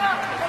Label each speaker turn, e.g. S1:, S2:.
S1: let